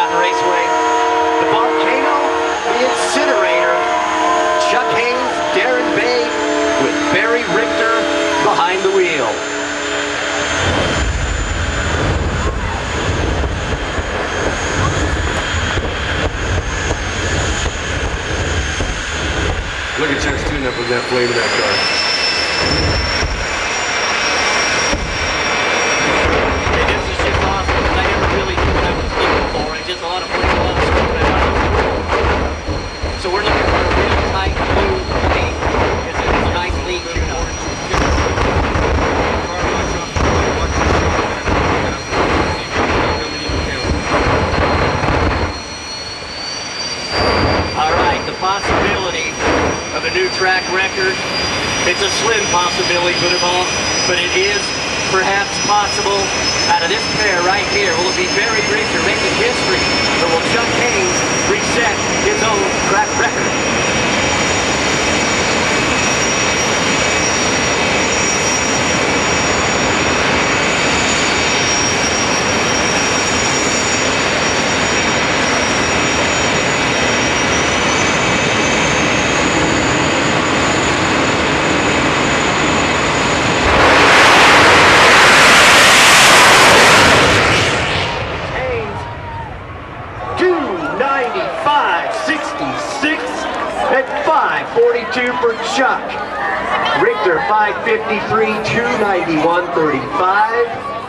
Mountain Raceway. The Volcano, the Incinerator, Chuck Haynes, Darren Bay, with Barry Richter behind the wheel. Look at Chuck's tune up with that flame in that car. Of a new track record. It's a slim possibility, but it is perhaps possible out of this pair right here. Will it be Barry Richter making history, or will Chuck Haynes reset his own track record? Haynes, 295, 66, and 542 for Chuck. Richter, 553, 291, 35.